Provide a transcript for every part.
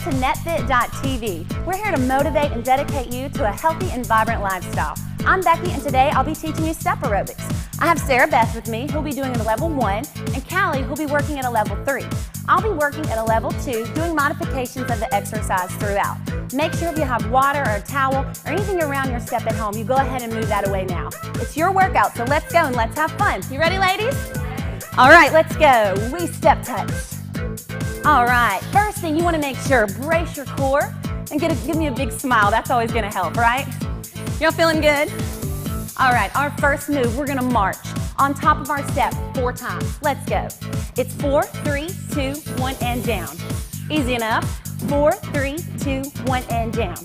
Welcome to netfit.tv. We're here to motivate and dedicate you to a healthy and vibrant lifestyle. I'm Becky and today I'll be teaching you step aerobics. I have Sarah Beth with me who'll be doing at a level 1 and Callie who'll be working at a level 3. I'll be working at a level 2 doing modifications of the exercise throughout. Make sure if you have water or a towel or anything around your step at home, you go ahead and move that away now. It's your workout, so let's go and let's have fun. You ready, ladies? All right, let's go. We step touch. All right, first thing you want to make sure, brace your core and get a, give me a big smile. That's always going to help, right? Y'all feeling good? All right, our first move, we're going to march on top of our step four times. Let's go. It's four, three, two, one, and down. Easy enough. Four, three, two, one, and down.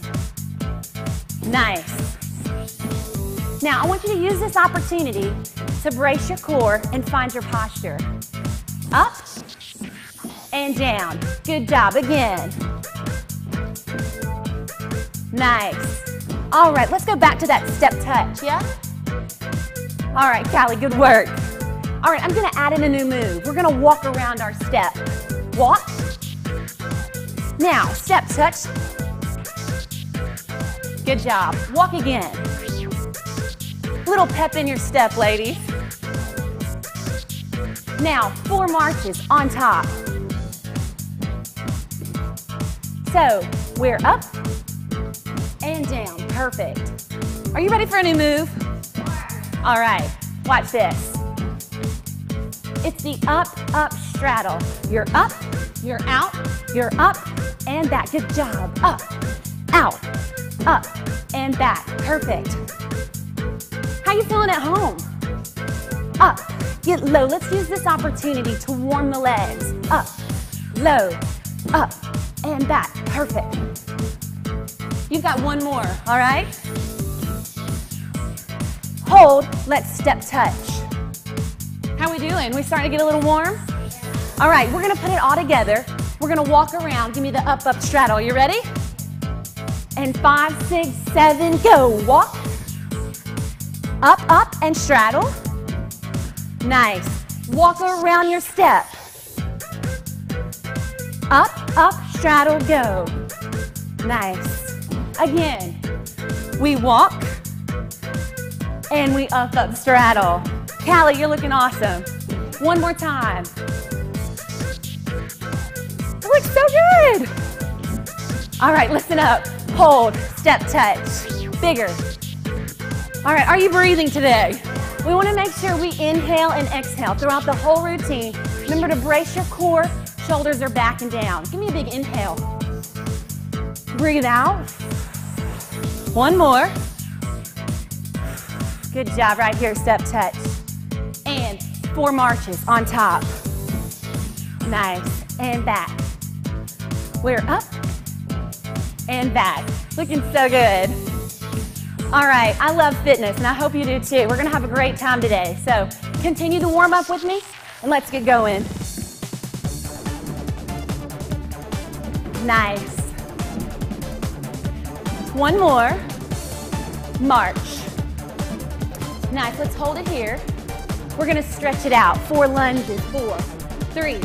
Nice. Now, I want you to use this opportunity to brace your core and find your posture. Up, and down. Good job. Again. Nice. All right, let's go back to that step touch, yeah? All right, Callie, good work. All right, I'm gonna add in a new move. We're gonna walk around our step. Walk. Now, step touch. Good job. Walk again. Little pep in your step, ladies. Now, four marches on top. So we're up and down. Perfect. Are you ready for a new move? All right, watch this. It's the up, up straddle. You're up, you're out, you're up and back. Good job. Up, out, up and back. Perfect. How you feeling at home? Up, get low. Let's use this opportunity to warm the legs. Up, low, up, and back. Perfect. You've got one more, all right? Hold, let's step touch. How we doing? We starting to get a little warm? All right, we're gonna put it all together. We're gonna walk around. Give me the up, up straddle. You ready? And five, six, seven, go. Walk. Up, up, and straddle. Nice. Walk around your step. Up, up, straddle, go. Nice. Again, we walk and we up, up, straddle. Callie, you're looking awesome. One more time. It looks so good. All right, listen up. Hold, step touch. Bigger. All right, are you breathing today? We want to make sure we inhale and exhale throughout the whole routine. Remember to brace your core, shoulders are back and down. Give me a big inhale. Breathe out. One more. Good job right here, step touch. And four marches on top. Nice, and back. We're up and back. Looking so good. All right, I love fitness and I hope you do too. We're gonna have a great time today. So continue to warm up with me and let's get going. Nice. One more. March. Nice, let's hold it here. We're gonna stretch it out. Four lunges, four, three,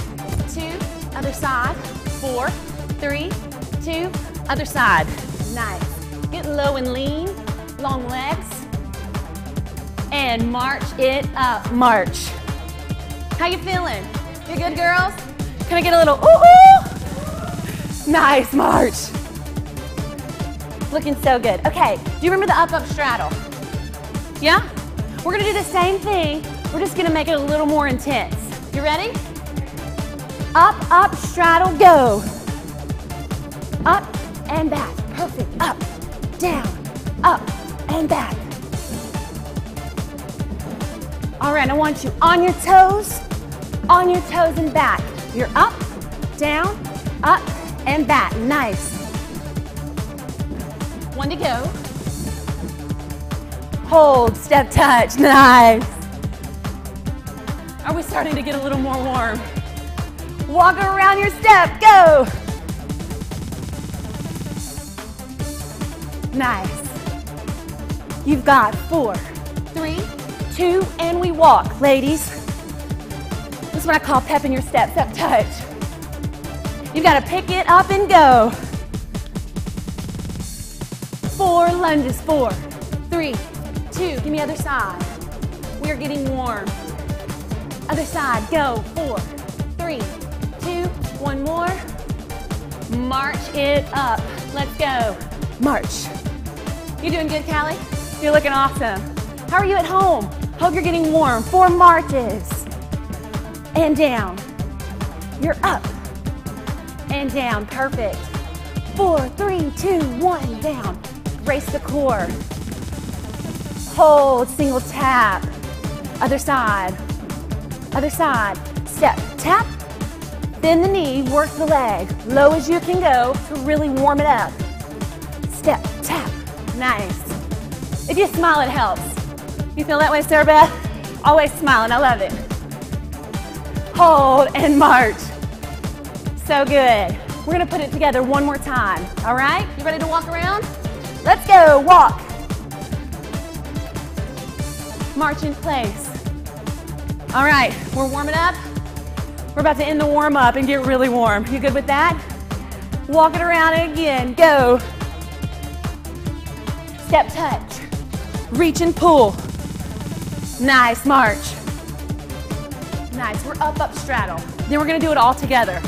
two, other side, four, three, two, other side. Nice. Get low and lean, long legs. And march it up, march. How you feeling? You good, girls? Can I get a little ooh, ooh? Nice march. Looking so good. Okay, do you remember the up, up straddle? Yeah? We're gonna do the same thing. We're just gonna make it a little more intense. You ready? Up, up, straddle, go. Up and back. Perfect. Up, down, up, and back. All right, I want you on your toes, on your toes and back. You're up, down, up, and back. Nice. One to go. Hold, step touch, nice. Are we starting to get a little more warm? Walk around your step, go. Nice. You've got four, three, two, and we walk, ladies. This is what I call pep in your step, step touch. You've got to pick it up and go. Four lunges, four, three, two. Give me other side. We're getting warm. Other side, go. Four, three, two, one more. March it up. Let's go. March. You doing good, Callie? You're looking awesome. How are you at home? Hope you're getting warm. Four marches. And down. You're up. And down. Perfect. Four, three, two, one, down. Brace the core. Hold, single tap. Other side. Other side. Step, tap. Bend the knee, work the leg. Low as you can go to really warm it up. Step, tap. Nice. If you smile, it helps. You feel that way, Sarah Beth? Always smiling, I love it. Hold and march. So good. We're gonna put it together one more time, all right? You ready to walk around? Let's go, walk. March in place. All right, we're warming up. We're about to end the warm up and get really warm. You good with that? Walk it around again, go. Step touch, reach and pull. Nice, march. Nice, we're up, up, straddle. Then we're gonna do it all together.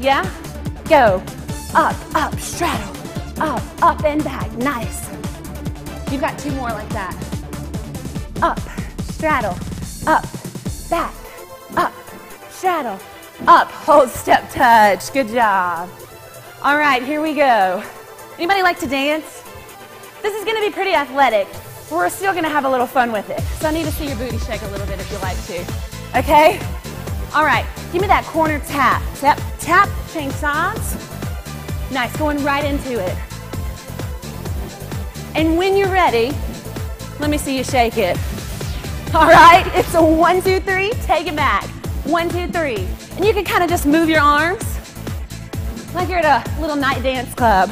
Yeah? Go, up, up, straddle, up, up and back, nice. You've got two more like that. Up, straddle, up, back, up, straddle, up, hold, step, touch. Good job. All right, here we go. Anybody like to dance? This is gonna be pretty athletic. We're still gonna have a little fun with it. So I need to see your booty shake a little bit if you like to. Okay? All right, give me that corner tap. Tap, tap, change sides. Nice, going right into it. And when you're ready, let me see you shake it. All right, it's a one, two, three, take it back. One, two, three. And you can kind of just move your arms like you're at a little night dance club.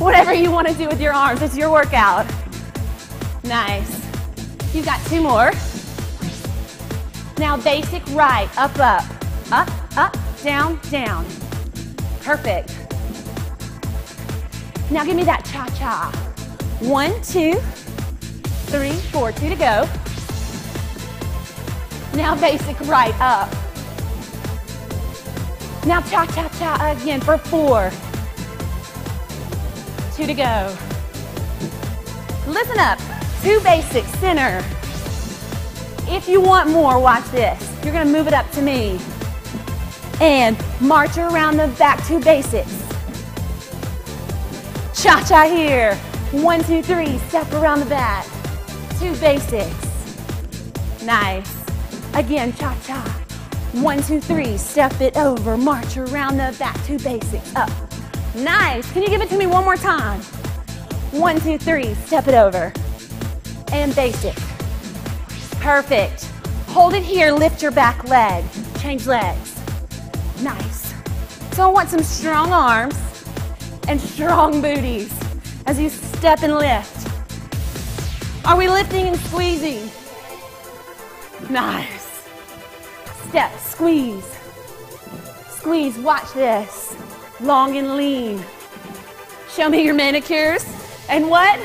Whatever you want to do with your arms, it's your workout. Nice. You've got two more. Now basic right, up, up, up, up, down, down. Perfect. Now give me that cha-cha. One, two, three, four, two to go. Now basic right, up. Now cha-cha-cha again for four. Two to go. Listen up, two basic center. If you want more, watch this. You're gonna move it up to me. And march around the back, two basics. Cha-cha here. One, two, three, step around the back. Two basics. Nice. Again, cha-cha. One, two, three, step it over, march around the back, two basics, up. Nice, can you give it to me one more time? One, two, three, step it over. And basic. Perfect. Hold it here, lift your back leg. Change legs. Nice. So I want some strong arms and strong booties as you step and lift. Are we lifting and squeezing? Nice. Step, squeeze. Squeeze, watch this. Long and lean. Show me your manicures. And what?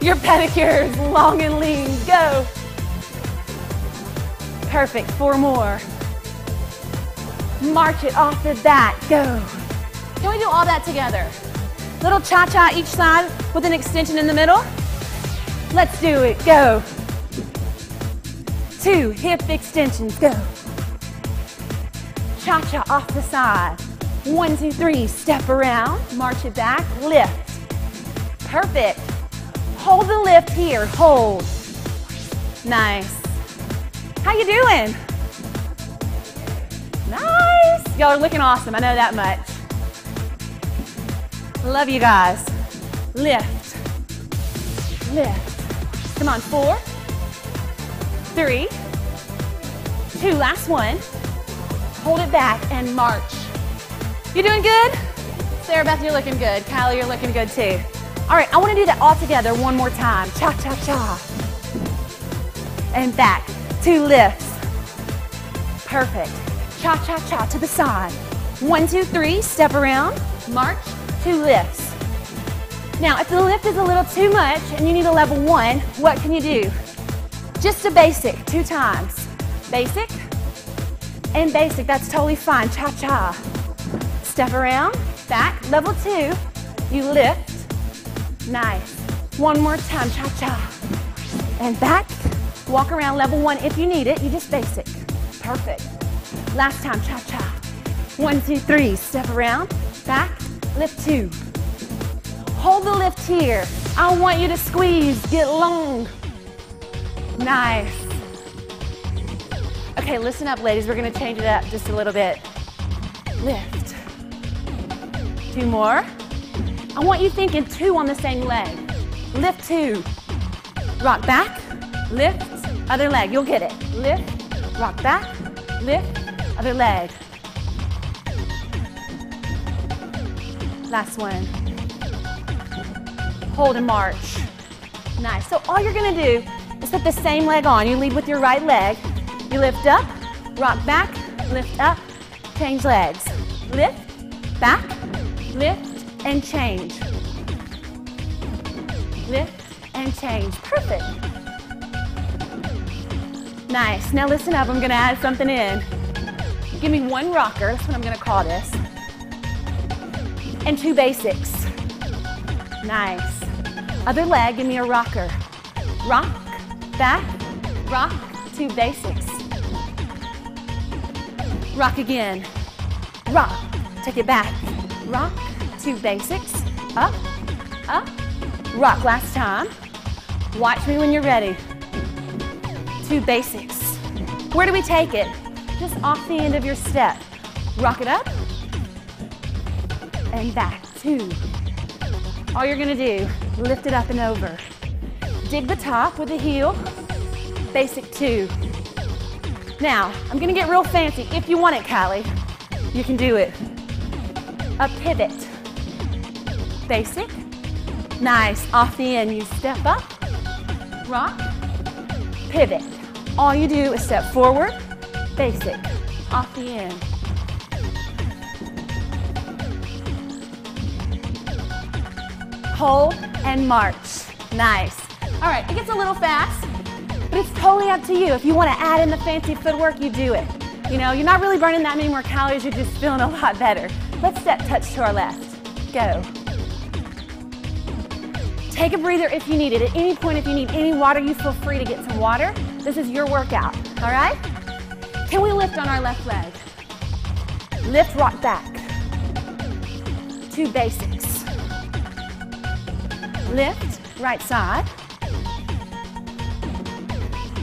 Your pedicures, long and lean. Go. Perfect, four more. March it off the bat, go. Can we do all that together? Little cha-cha each side with an extension in the middle. Let's do it, go. Two hip extensions, go. Cha-cha off the side. One, two, three, step around, march it back, lift. Perfect. Hold the lift here, hold. Nice. How you doing? Nice. Y'all are looking awesome. I know that much. Love you guys. Lift. Lift. Come on. Four, three, two. Last one. Hold it back and march. You doing good? Sarah Beth, you're looking good. Kylie, you're looking good too. All right, I want to do that all together one more time. Cha, cha, cha. And back two lifts. Perfect. Cha cha cha to the side. One, two, three, step around, march, two lifts. Now, if the lift is a little too much and you need a level one, what can you do? Just a basic, two times. Basic and basic, that's totally fine, cha-cha. Step around, back, level two, you lift, nice. One more time, cha-cha. And back, walk around level one if you need it, you just basic. Perfect. Last time, cha-cha. One, two, three, step around, back, lift two. Hold the lift here. I want you to squeeze, get long. Nice. Okay, listen up, ladies. We're gonna change it up just a little bit. Lift. Two more. I want you thinking two on the same leg. Lift two. Rock back, lift, other leg. You'll get it. Lift, rock back, lift, other leg. Last one. Hold and march. Nice. So all you're gonna do is put the same leg on. You lead with your right leg. You lift up, rock back, lift up, change legs. Lift, back, lift, and change. Lift and change. Perfect. Nice. Now listen up. I'm gonna add something in. Give me one rocker. That's what I'm gonna call this and two basics. Nice. Other leg, give me a rocker. Rock, back, rock, two basics. Rock again. Rock, take it back. Rock, two basics. Up, up, rock last time. Watch me when you're ready. Two basics. Where do we take it? Just off the end of your step. Rock it up, and back, two. All you're gonna do, lift it up and over. Dig the top with the heel, basic two. Now, I'm gonna get real fancy. If you want it, Callie, you can do it. A pivot, basic, nice. Off the end, you step up, rock, pivot. All you do is step forward, basic, off the end. hold, and march. Nice. All right, it gets a little fast, but it's totally up to you. If you want to add in the fancy footwork, you do it. You know, you're not really burning that many more calories, you're just feeling a lot better. Let's step touch to our left. Go. Take a breather if you need it. At any point, if you need any water, you feel free to get some water. This is your workout, all right? Can we lift on our left leg? Lift, rock back. Two basics. Lift, right side.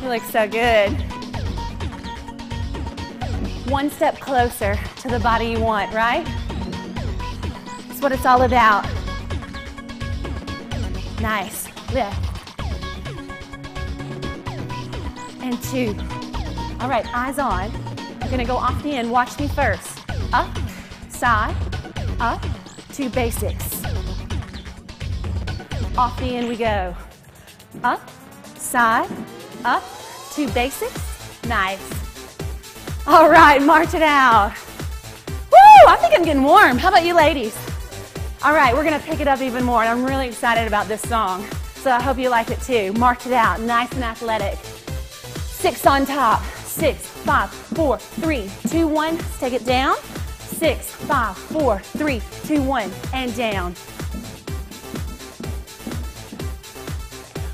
You look so good. One step closer to the body you want, right? That's what it's all about. Nice. Lift. And two. All right, eyes on. You're gonna go off the end. Watch me first. Up, side, up, two basics. Off the end we go. Up, side, up, two basics. Nice. All right, march it out. Woo, I think I'm getting warm. How about you ladies? All right, we're gonna pick it up even more, and I'm really excited about this song. So I hope you like it too. March it out, nice and athletic. Six on top. Six, five, four, three, two, one. Let's take it down. Six, five, four, three, two, one, and down.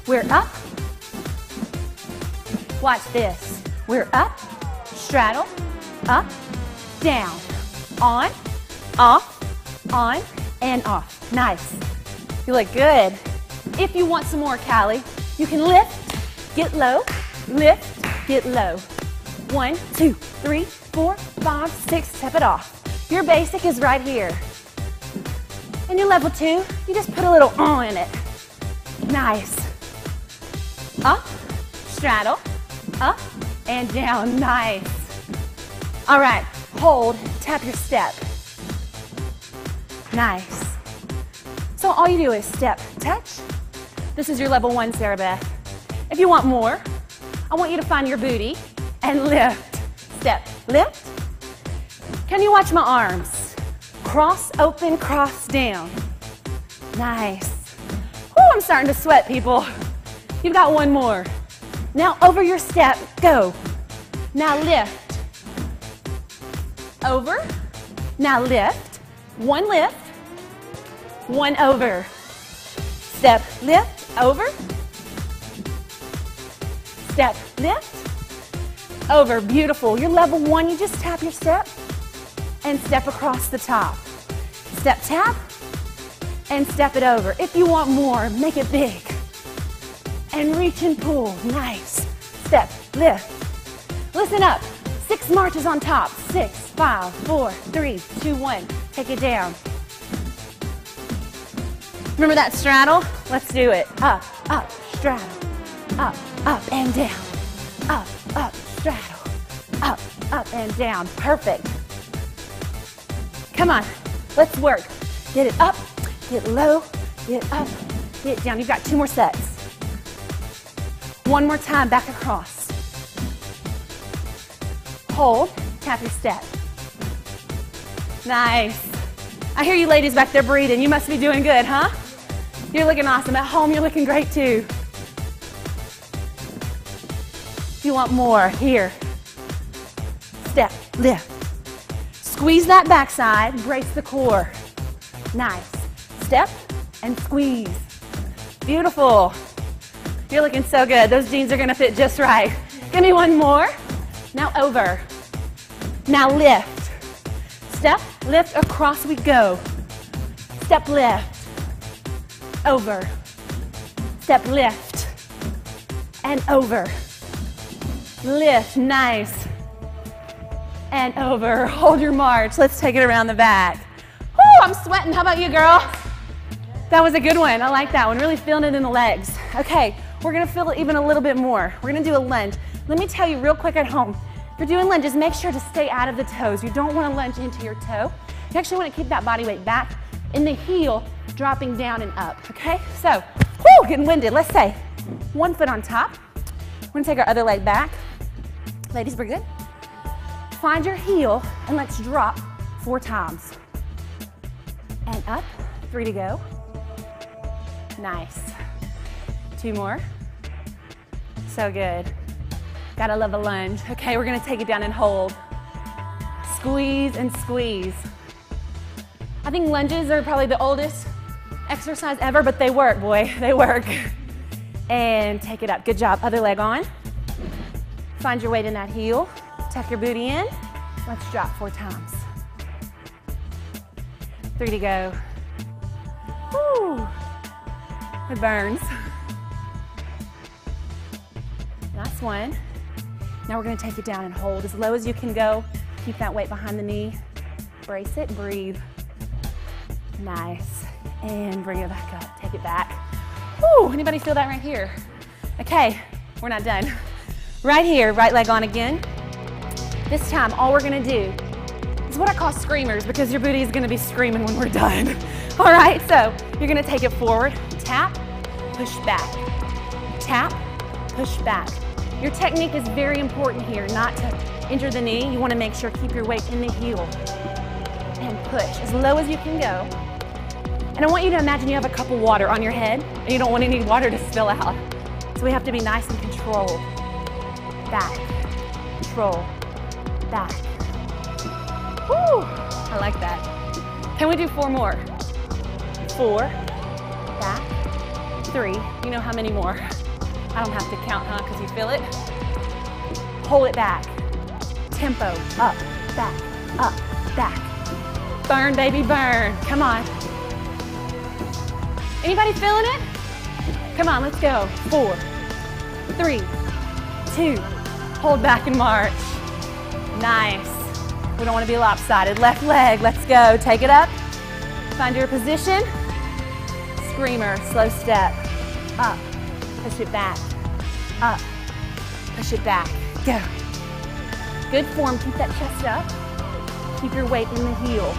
We're up. Watch this. We're up, straddle, up, down, on, off, on, and off. Nice. You look good. If you want some more, Callie, you can lift, get low, lift, get low. One, two, three, four, five, six, step it off. Your basic is right here. And your level two, you just put a little on in it. Nice up, straddle, up, and down. Nice. All right, hold, tap your step. Nice. So all you do is step, touch. This is your level one, Sarah Beth. If you want more, I want you to find your booty and lift. Step, lift, Can you watch my arms? Cross, open, cross, down. Nice. Oh, I'm starting to sweat, people. You've got one more. Now over your step, go. Now lift. Over. Now lift. One lift. One over. Step, lift, over. Step, lift, over. Beautiful. You're level one. You just tap your step and step across the top. Step, tap, and step it over. If you want more, make it big. And reach and pull. Nice. Step, lift. Listen up. Six marches on top. Six, five, four, three, two, one. Take it down. Remember that straddle? Let's do it. Up, up, straddle. Up, up, and down. Up, up, straddle. Up, up, and down. Perfect. Come on. Let's work. Get it up, get low, get up, get down. You've got two more sets. One more time, back across. Hold, tap your step. Nice. I hear you ladies back there breathing. You must be doing good, huh? You're looking awesome. At home, you're looking great too. You want more, here. Step, lift. Squeeze that backside, brace the core. Nice. Step and squeeze. Beautiful. You're looking so good. Those jeans are gonna fit just right. Give me one more. Now over. Now lift. Step, lift, across we go. Step, lift over. Step lift and over. Lift, nice. And over. Hold your march. Let's take it around the back. Woo, I'm sweating. How about you, girl? That was a good one. I like that one. Really feeling it in the legs. Okay, we're gonna feel it even a little bit more. We're gonna do a lunge. Let me tell you real quick at home, if you're doing lunges, make sure to stay out of the toes. You don't wanna lunge into your toe. You actually wanna keep that body weight back in the heel dropping down and up, okay? So, whoo, getting winded. Let's say one foot on top. We're gonna take our other leg back. Ladies, we're good. Find your heel and let's drop four times. And up, three to go. Nice. Two more. So good. Gotta love a lunge. Okay, we're gonna take it down and hold. Squeeze and squeeze. I think lunges are probably the oldest exercise ever, but they work, boy, they work. And take it up, good job. Other leg on. Find your weight in that heel. Tuck your booty in. Let's drop four times. Three to go. Woo. It burns. Last one. Now we're gonna take it down and hold as low as you can go. Keep that weight behind the knee. Brace it, breathe. Nice. And bring it back up. Take it back. Woo, anybody feel that right here? Okay, we're not done. Right here, right leg on again. This time, all we're gonna do is what I call screamers because your booty is gonna be screaming when we're done. All right, so you're gonna take it forward, tap, push back, tap, push back. Your technique is very important here, not to injure the knee. You wanna make sure keep your weight in the heel and push as low as you can go. And I want you to imagine you have a cup of water on your head and you don't want any water to spill out. So we have to be nice and controlled. Back, control, back. Woo, I like that. Can we do four more? Four, back, three. You know how many more? I don't have to count, huh, because you feel it? Hold it back. Tempo, up, back, up, back. Burn, baby, burn. Come on. Anybody feeling it? Come on, let's go. Four, three, two, hold back and march. Nice. We don't want to be lopsided. Left leg, let's go. Take it up. Find your position. Screamer, slow step. Up, push it back. Up, push it back. Go. Good form, keep that chest up. Keep your weight in the heel.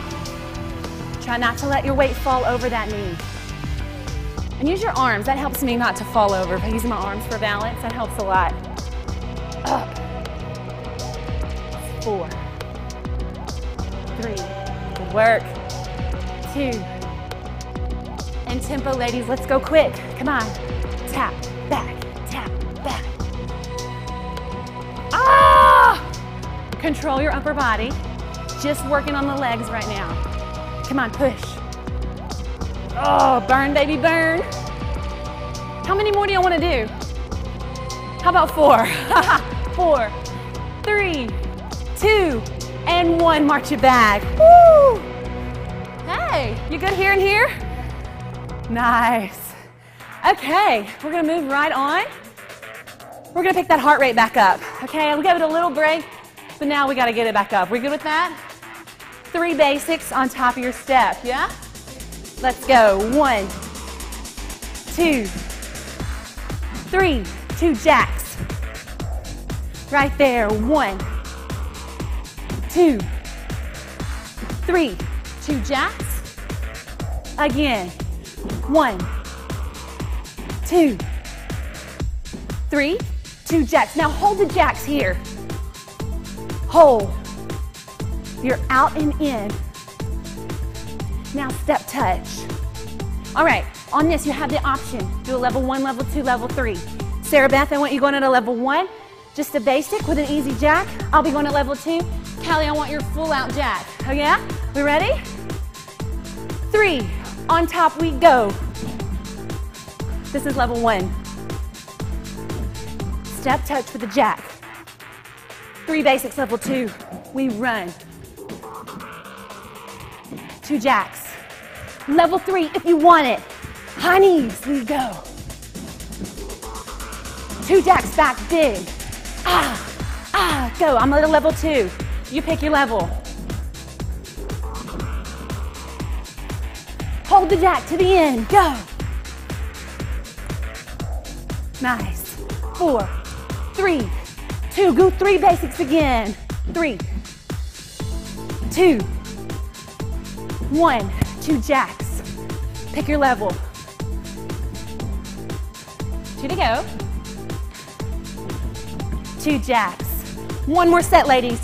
Try not to let your weight fall over that knee. And use your arms. That helps me not to fall over by using my arms for balance. That helps a lot. Up. Four. three. Good work. Two. And tempo, ladies, let's go quick. Come on. Tap, back, tap, back. Ah! Control your upper body. Just working on the legs right now. Come on, push. Oh, burn, baby, burn. How many more do you want to do? How about four? four, three, two, and one. March it back. Woo! Hey, you good here and here? Nice. Okay, we're gonna move right on. We're gonna pick that heart rate back up. Okay, we gave it a little break, but now we gotta get it back up. We good with that? Three basics on top of your step, yeah? Let's go. One, two, three, two jacks. Right there. One, two, three, two jacks. Again. One, two, three, two jacks. Now hold the jacks here. Hold. You're out and in. Now step touch. All right, on this you have the option. Do a level one, level two, level three. Sarah Beth, I want you going at a level one, just a basic with an easy jack. I'll be going to level two. Callie, I want your full out jack. Oh yeah? We ready? Three, on top we go. This is level one. Step touch with the jack. Three basics, level two. We run. Two jacks. Level three, if you want it. High we go. Two jacks back, big. Ah, ah, go. I'm at a level two. You pick your level. Hold the jack to the end, go. Nice. Four, three, two, go three basics again. Three, two, one, two jacks. Pick your level. Two to go. Two jacks. One more set, ladies.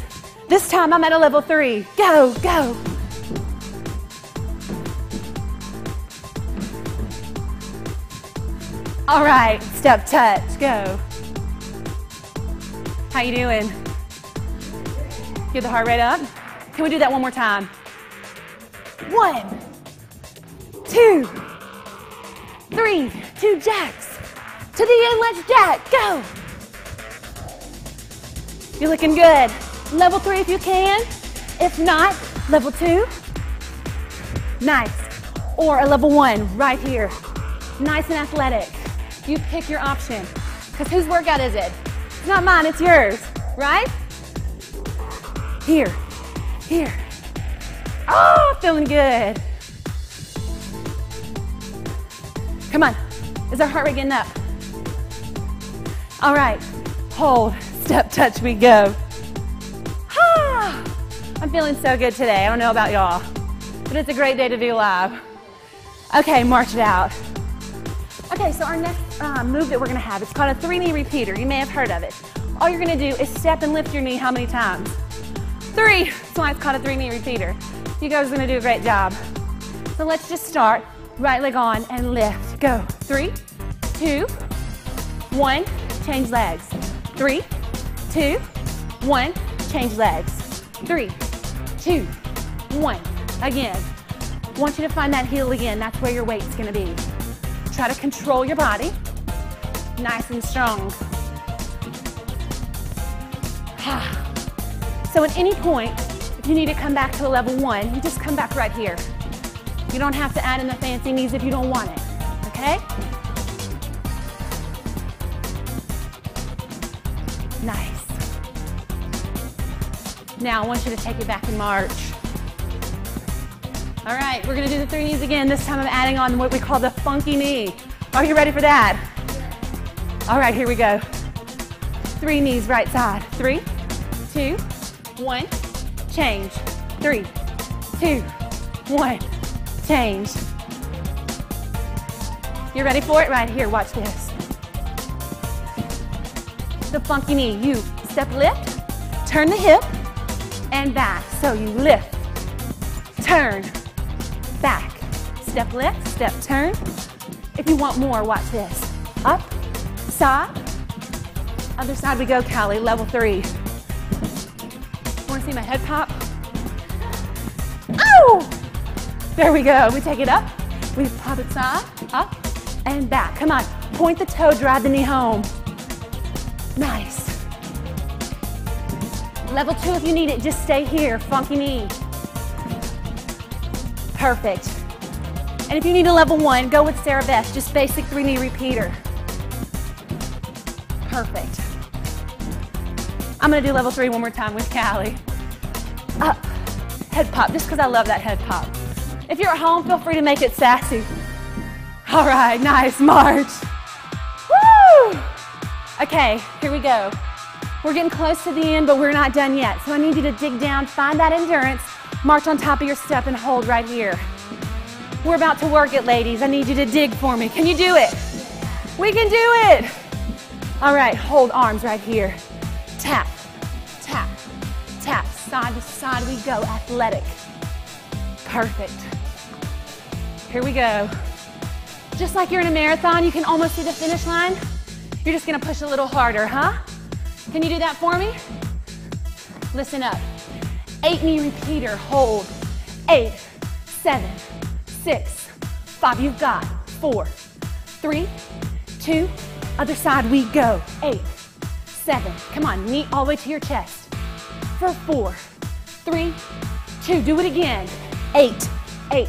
This time I'm at a level three. Go, go. All right, step touch, go. How you doing? Get the heart rate up. Can we do that one more time? One, two, three, two jacks. To the end, let's jack, go. You're looking good. Level three if you can. If not, level two. Nice. Or a level one right here. Nice and athletic. You pick your option. Because whose workout is it? It's not mine, it's yours, right? Here, here. Oh, feeling good. Come on. Is our heart rate getting up? All right. Hold. Step touch, we go. Ah, I'm feeling so good today. I don't know about y'all, but it's a great day to be alive. Okay, march it out. Okay, so our next uh, move that we're gonna have, it's called a three knee repeater. You may have heard of it. All you're gonna do is step and lift your knee how many times? Three. That's why it's called a three knee repeater. You guys are gonna do a great job. So let's just start. Right leg on and lift. Go. Three, two, one. Change legs. Three, two, one. Change legs. Three, two, one. Again. Want you to find that heel again. That's where your weight's gonna be. Try to control your body. Nice and strong. So at any point, you need to come back to a level one, you just come back right here. You don't have to add in the fancy knees if you don't want it, okay? Nice. Now I want you to take it back and march. All right, we're gonna do the three knees again. This time I'm adding on what we call the funky knee. Are you ready for that? All right, here we go. Three knees, right side. Three, two, one, change. Three, two, one, change. You're ready for it? Right here, watch this. The funky knee, you step lift, turn the hip, and back. So you lift, turn, back. Step lift, step turn. If you want more, watch this. Up, side. Other side we go, Callie, level three. See my head pop? Oh! There we go. We take it up. We pop it side, up, and back. Come on. Point the toe, drive the knee home. Nice. Level two if you need it. Just stay here. Funky knee. Perfect. And if you need a level one, go with Sarah Beth. Just basic three knee repeater. Perfect. I'm gonna do level three one more time with Callie. Up, head pop, just because I love that head pop. If you're at home, feel free to make it sassy. All right, nice, march. Woo! Okay, here we go. We're getting close to the end, but we're not done yet. So I need you to dig down, find that endurance, march on top of your step and hold right here. We're about to work it, ladies. I need you to dig for me. Can you do it? We can do it. All right, hold arms right here. Tap, side to side we go, athletic. Perfect. Here we go. Just like you're in a marathon, you can almost see the finish line. You're just gonna push a little harder, huh? Can you do that for me? Listen up. Eight knee repeater, hold. Eight, seven, six, five, you've got. Four, three, two, other side we go. Eight, seven, come on, knee all the way to your chest. For four, three, two, do it again. Eight, eight,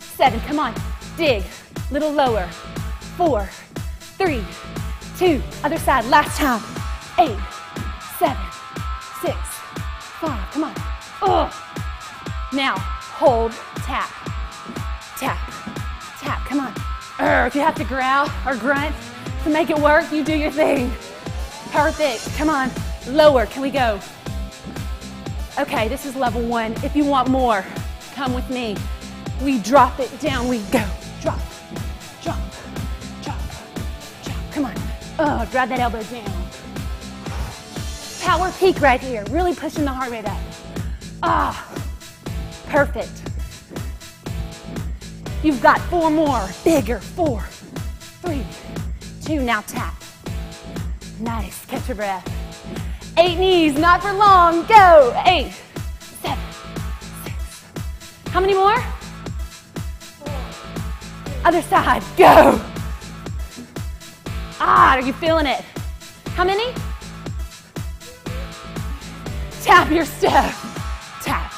seven, come on, dig, little lower. Four, three, two, other side, last time. Eight, seven, six, five, come on. Ugh. Now, hold, tap, tap, tap, come on. Urgh. If you have to growl or grunt to make it work, you do your thing. Perfect, come on. Lower, can we go? Okay, this is level one. If you want more, come with me. We drop it down, we go. Drop, drop, drop, drop. Come on. Oh, drive that elbow down. Power peak right here. Really pushing the heart rate up. Ah, perfect. You've got four more. Bigger. Four, three, two. Now tap. Nice. Catch your breath. Eight knees, not for long. Go. Eight, seven, six. How many more? Other side. Go. Ah, are you feeling it? How many? Tap your step. Tap,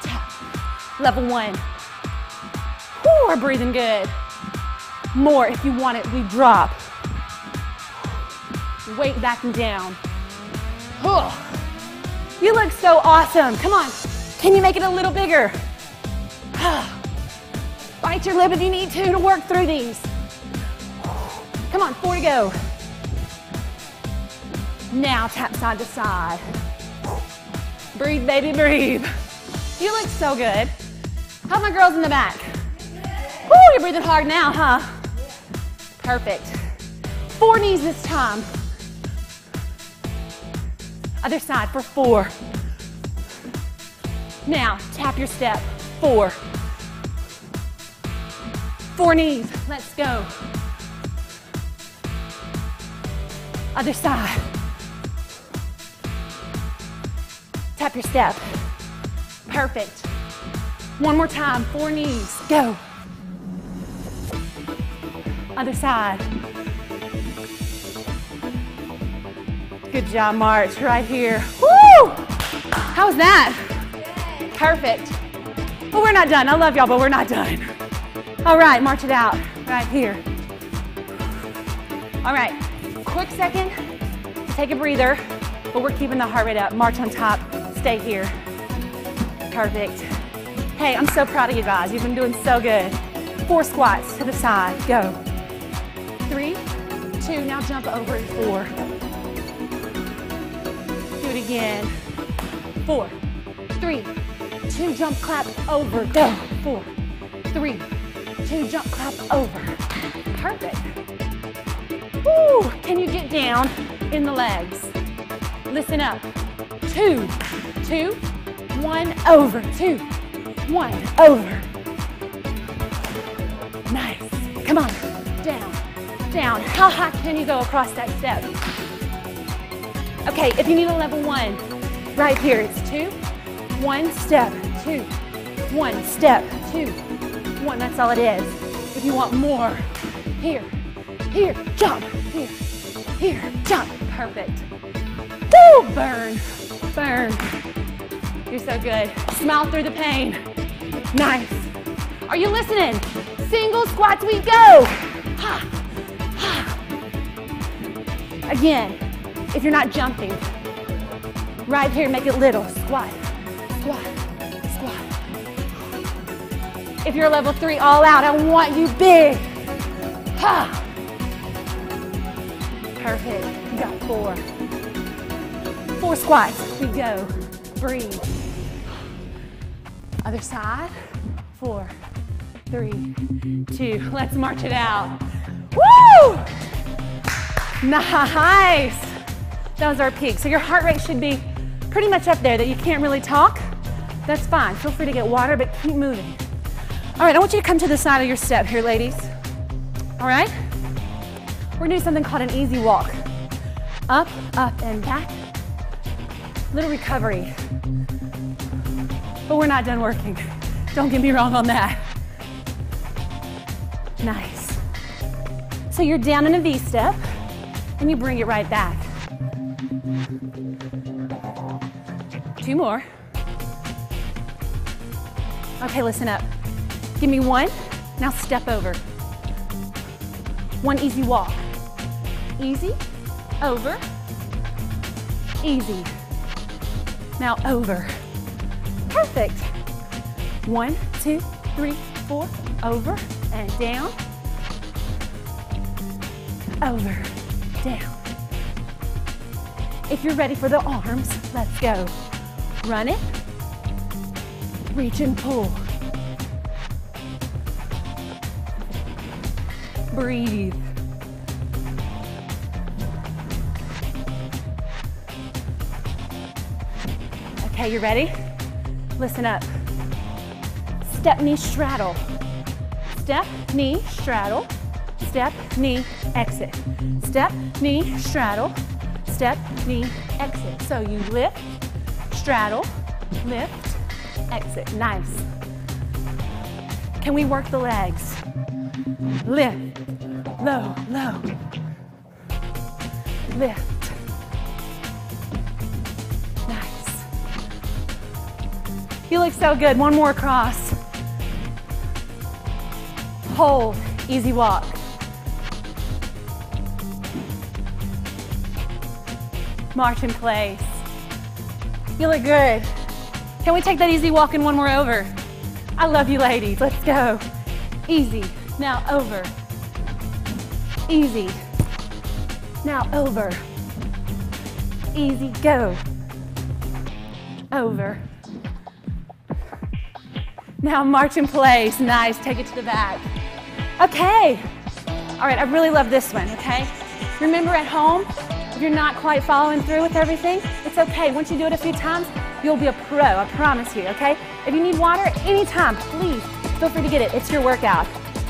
tap. Level one. Whew, we're breathing good. More if you want it, we drop. Weight back and down. You look so awesome. Come on. Can you make it a little bigger? Bite your lip if you need to to work through these. Come on, four to go. Now tap side to side. Breathe, baby, breathe. You look so good. How's my girls in the back? Woo, you're breathing hard now, huh? Perfect. Four knees this time. Other side for four. Now, tap your step. Four. Four knees. Let's go. Other side. Tap your step. Perfect. One more time. Four knees. Go. Other side. Good job, March. Right here. Woo! How was that? Perfect. Well, we're not done. I love y'all, but we're not done. All right, march it out. Right here. All right, quick second. Take a breather, but we're keeping the heart rate up. March on top. Stay here. Perfect. Hey, I'm so proud of you guys. You've been doing so good. Four squats to the side. Go. Three, two, now jump over four. It again. Four, three, two, jump, clap, over. Go. Four, three, two, jump, clap, over. Perfect. Woo! Can you get down in the legs? Listen up. Two, two, one, over. Two, one, over. Nice. Come on, down, down. How high can you go across that step? Okay, if you need a level one, right here, it's two, one step, two, one step, two, one, that's all it is. If you want more, here, here, jump, here, here, jump, perfect. Woo, burn, burn. You're so good. Smile through the pain. Nice. Are you listening? Single squats we go. Ha, ha. Again, if you're not jumping, right here, make it little. Squat, squat, squat. If you're level three all out, I want you big. Ha. Perfect. You got four. Four squats. We go. Breathe. Other side. Four, three, two. Let's march it out. Woo! Nice. That was our peak. So your heart rate should be pretty much up there that you can't really talk. That's fine. Feel free to get water, but keep moving. All right, I want you to come to the side of your step here, ladies. All right? We're gonna do something called an easy walk. Up, up, and back. Little recovery. But we're not done working. Don't get me wrong on that. Nice. So you're down in a V step and you bring it right back. Two more. Okay, listen up. Give me one. Now step over. One easy walk. Easy, over, easy. Now over. Perfect. One, two, three, four, over and down, over, down. If you're ready for the arms, let's go. Run it, reach and pull. Breathe. Okay, you ready? Listen up. Step, knee, straddle. Step, knee, straddle. Step, knee, exit. Step, knee, straddle. Step, knee, exit. So you lift, straddle, lift, exit. Nice. Can we work the legs? Lift, low, low. Lift. Nice. You look so good. One more cross. Hold, easy walk. March in place. You look good. Can we take that easy walk and one more over? I love you ladies, let's go. Easy, now over. Easy, now over. Easy, go. Over. Now march in place, nice, take it to the back. Okay, all right, I really love this one, okay? Remember at home, if you're not quite following through with everything, okay. Once you do it a few times, you'll be a pro, I promise you, okay? If you need water, anytime, please feel free to get it. It's your workout.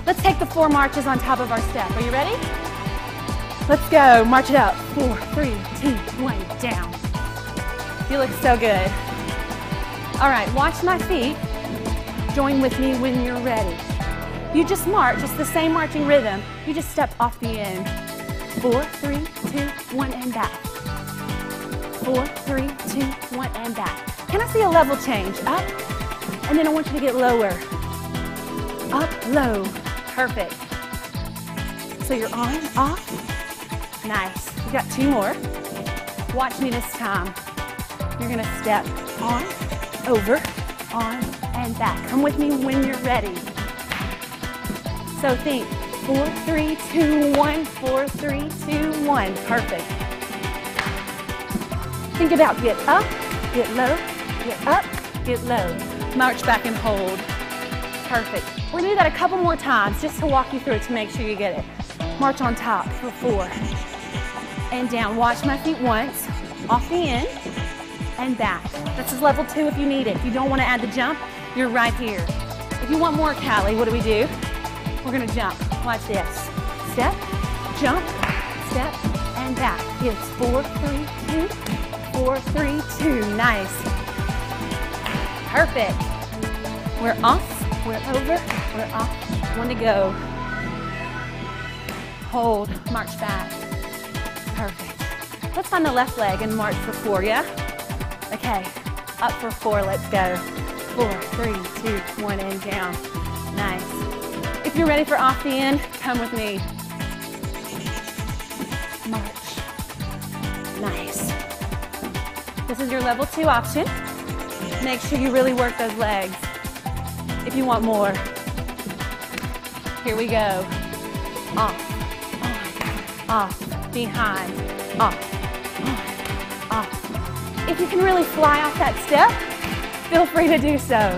Let's take the four marches on top of our step. Are you ready? Let's go. March it up. Four, three, two, one, down. You look so good. All right, watch my feet. Join with me when you're ready. You just march, it's the same marching rhythm. You just step off the end. Four, three, two, one, and back. Four, three, two, one, and back. Can I see a level change? Up, and then I want you to get lower. Up, low, perfect. So you're on, off, nice. You got two more. Watch me this time. You're gonna step on, over, on, and back. Come with me when you're ready. So think, four, three, two, one, four, three, two, one. Perfect. Think about get up, get low, get up, get low. March back and hold. Perfect. We're gonna do that a couple more times just to walk you through it to make sure you get it. March on top for four. And down. Watch my feet once, off the end, and back. This is level two if you need it. If you don't wanna add the jump, you're right here. If you want more, Callie, what do we do? We're gonna jump. Watch this. Step, jump, step, and back. It's four, three, two, four, three, two. Nice. Perfect. We're off, we're over, we're off. One to go. Hold, march back. Perfect. Let's find the left leg and march for four, yeah? Okay, up for four, let's go. Four, three, two, one, and down. Nice. If you're ready for off the end, come with me. March. This is your level two option. Make sure you really work those legs. If you want more. Here we go. Off, off, behind, off, off. If you can really fly off that step, feel free to do so.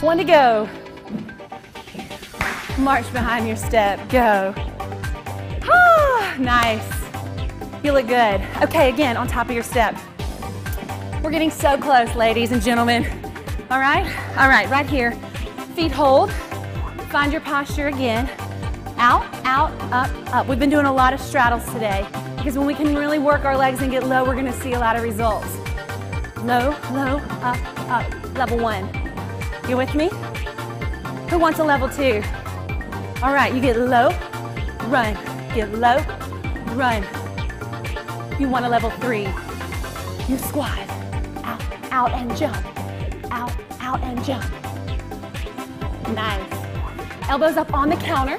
One to go. March behind your step. Go. Ah, nice. You look good. Okay, again, on top of your step. We're getting so close, ladies and gentlemen. All right? All right, right here. Feet hold. Find your posture again. Out, out, up, up. We've been doing a lot of straddles today because when we can really work our legs and get low, we're gonna see a lot of results. Low, low, up, up. Level one. You with me? Who wants a level two? All right, you get low, run. Get low, run. You want a level three. You squat. Out, out and jump. Out, out and jump. Nice. Elbows up on the counter.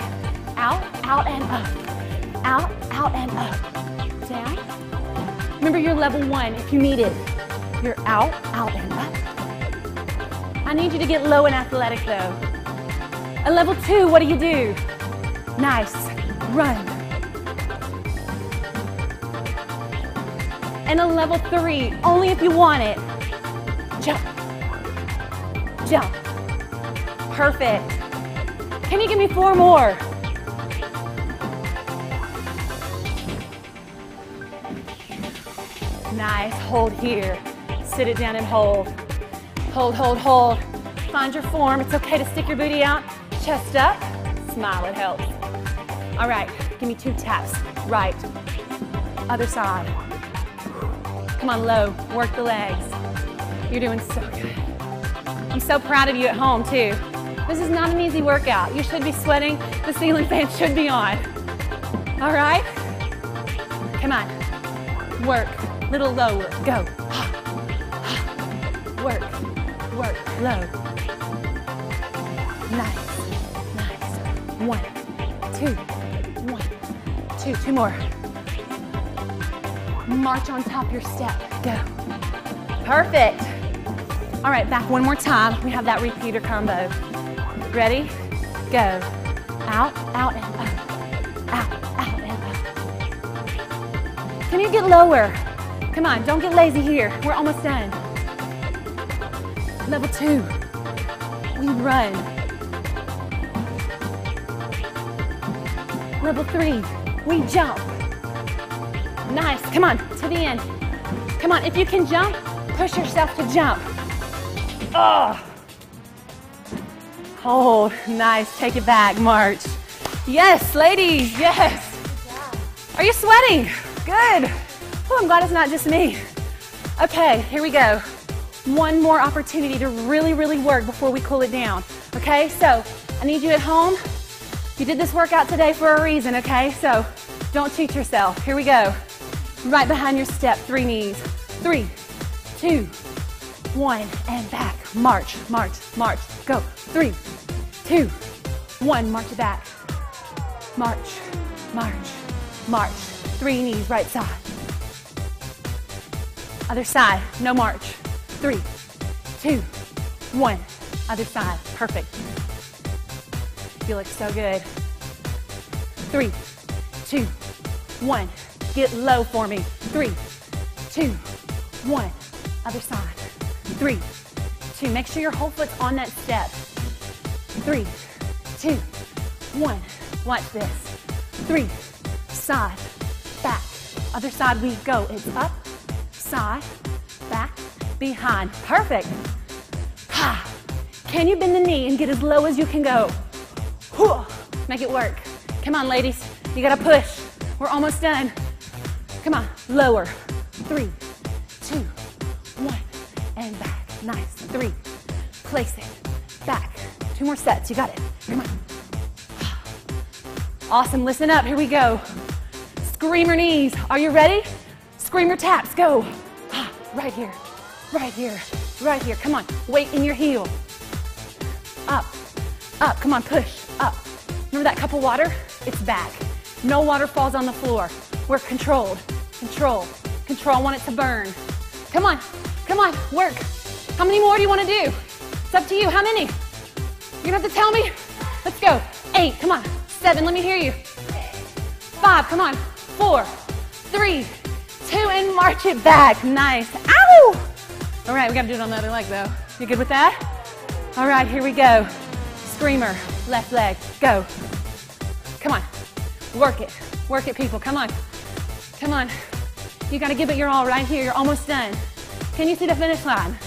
Out, out and up. Out, out and up. Down. Remember your level one if you need it. You're out, out, and up. I need you to get low and athletic though. A level two, what do you do? Nice. Run. And a level three, only if you want it. Jump. Jump. Perfect. Can you give me four more? Nice. Hold here. Sit it down and hold. Hold, hold, hold. Find your form. It's okay to stick your booty out. Chest up. Smile, it helps. All right, give me two taps. Right. Other side. Come on, low. Work the legs. You're doing so good. I'm so proud of you at home, too. This is not an easy workout. You should be sweating. The ceiling fan should be on. All right? Come on. Work. Little lower. Go. Work. Work. Low. Nice. Nice. One, two, one, two. Two more. March on top your step. Go. Perfect. All right, back one more time. We have that repeater combo. Ready? Go. Out, out, and up. Out, out, and up. Can you get lower? Come on, don't get lazy here. We're almost done. Level two. We run. Level three. We jump. Nice. Come on, to the end. Come on, if you can jump, push yourself to jump. Oh. Hold. Nice. Take it back. March. Yes, ladies. Yes. Are you sweating? Good. Oh, I'm glad it's not just me. Okay, here we go. One more opportunity to really, really work before we cool it down. Okay, so I need you at home. You did this workout today for a reason, okay? So don't cheat yourself. Here we go. Right behind your step, three knees. Three, two, one, and back. March, march, march. Go. Three, two, one. March it back. March, march, march. Three knees, right side. Other side, no march. Three, two, one. Other side, perfect. You look so good. Three, two, one. Get low for me. Three, two, one. Other side. Three, two. Make sure your whole foot's on that step. Three, two, one. Watch this. Three, side, back. Other side we go. It's up, side, back, behind. Perfect. Can you bend the knee and get as low as you can go? Whew. Make it work. Come on, ladies. You gotta push. We're almost done. Come on, lower. Three, two, one, and back. Nice. Three. Place it. Back. Two more sets. You got it. Come on. Awesome. Listen up. Here we go. Screamer knees. Are you ready? Screamer taps. Go. Ah, right here. Right here. Right here. Come on. Weight in your heel. Up. Up. Come on. Push. Up. Remember that cup of water? It's back. No water falls on the floor. We're controlled. Control. Control. I want it to burn. Come on. Come on. Work. How many more do you want to do? It's up to you. How many? You're going to have to tell me. Let's go. Eight. Come on. Seven. Let me hear you. Five. Come on. Four. Three. Two. And march it back. Nice. Ow! All right. We got to do it on the other leg, though. You good with that? All right. Here we go. Screamer. Left leg. Go. Come on. Work it. Work it, people. Come on. Come on. You got to give it your all right here. You're almost done. Can you see the finish line?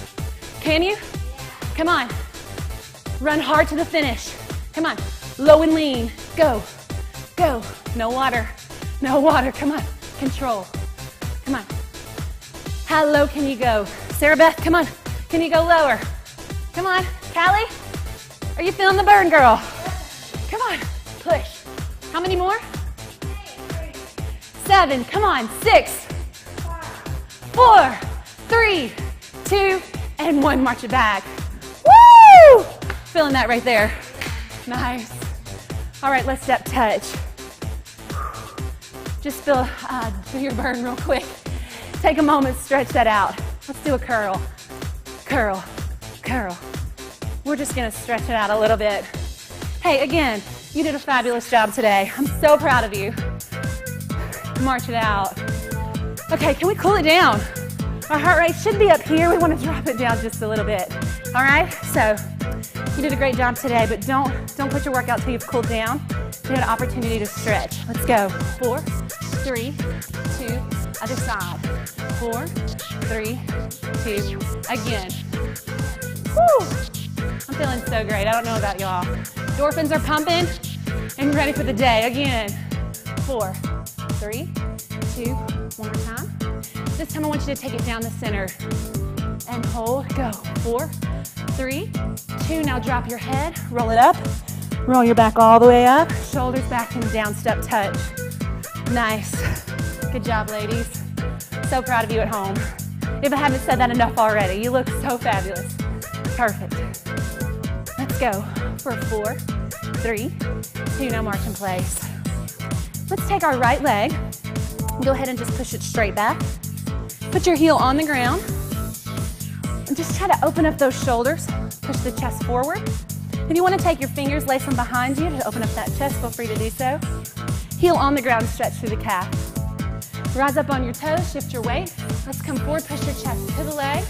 Can you? Come on. Run hard to the finish. Come on. Low and lean. Go. Go. No water. No water. Come on. Control. Come on. How low can you go? Sarah Beth, come on. Can you go lower? Come on. Callie, are you feeling the burn, girl? Come on. Push. How many more? Seven. Come on. Six. Four. Three. Two. And one. March it back. Woo! Feeling that right there. Nice. All right, let's step touch. Just feel, uh, do your burn real quick. Take a moment, stretch that out. Let's do a curl. Curl, curl. We're just gonna stretch it out a little bit. Hey, again, you did a fabulous job today. I'm so proud of you. March it out. Okay, can we cool it down? Our heart rate should be up here. We want to drop it down just a little bit. All right, so you did a great job today, but don't, don't put your workout till you've cooled down. You had an opportunity to stretch. Let's go. Four, three, two, other side. Four, three, two, again. Woo! I'm feeling so great. I don't know about y'all. Endorphins are pumping and ready for the day. Again. Four, three, two, one more time. This time I want you to take it down the center and hold. Go. Four, three, two. Now drop your head, roll it up. Roll your back all the way up. Shoulders back and down, step touch. Nice. Good job, ladies. So proud of you at home. If I haven't said that enough already, you look so fabulous. Perfect. Let's go for four, three, two. Now march in place. Let's take our right leg. Go ahead and just push it straight back. Put your heel on the ground. And just try to open up those shoulders. Push the chest forward. If you want to take your fingers, lace them behind you to open up that chest, feel free to do so. Heel on the ground, stretch through the calf. Rise up on your toes, shift your weight. Let's come forward, push your chest to the leg.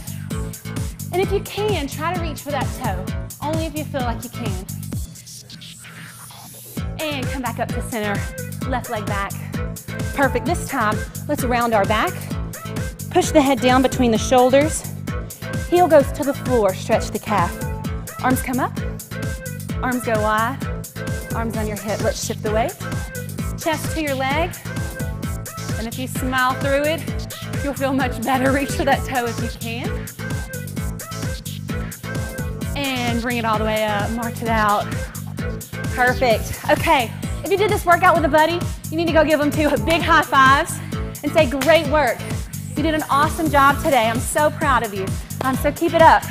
And if you can, try to reach for that toe, only if you feel like you can. And come back up to center, left leg back. Perfect, this time, let's round our back. Push the head down between the shoulders. Heel goes to the floor, stretch the calf. Arms come up, arms go wide, arms on your hip. Let's shift the weight. Chest to your leg. And if you smile through it, you'll feel much better. Reach for that toe if you can. And bring it all the way up, march it out. Perfect. Okay, if you did this workout with a buddy, you need to go give them two big high fives and say, great work. You did an awesome job today. I'm so proud of you. Um, so keep it up.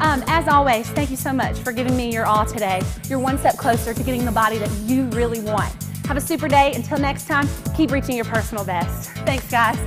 Um, as always, thank you so much for giving me your all today. You're one step closer to getting the body that you really want. Have a super day. Until next time, keep reaching your personal best. Thanks, guys.